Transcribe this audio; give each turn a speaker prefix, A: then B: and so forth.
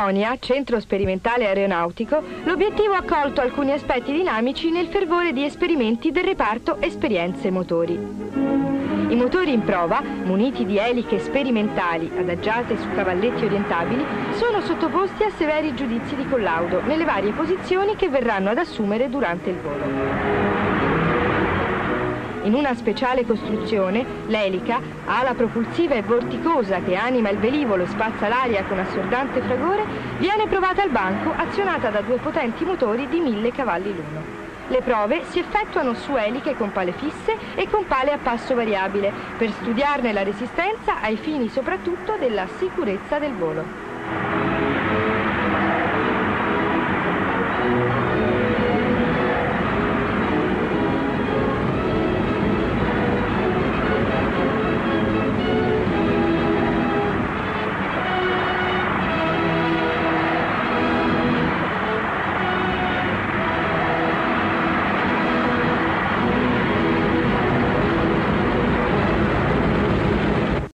A: Colonia, centro sperimentale aeronautico, l'obiettivo ha colto alcuni aspetti dinamici nel fervore di esperimenti del reparto Esperienze Motori. I motori in prova, muniti di eliche sperimentali adagiate su cavalletti orientabili, sono sottoposti a severi giudizi di collaudo nelle varie posizioni che verranno ad assumere durante il volo. In una speciale costruzione, l'elica, ala propulsiva e vorticosa che anima il velivolo e spazza l'aria con assordante fragore, viene provata al banco azionata da due potenti motori di 1000 cavalli l'uno. Le prove si effettuano su eliche con pale fisse e con pale a passo variabile per studiarne la resistenza ai fini soprattutto della sicurezza del volo.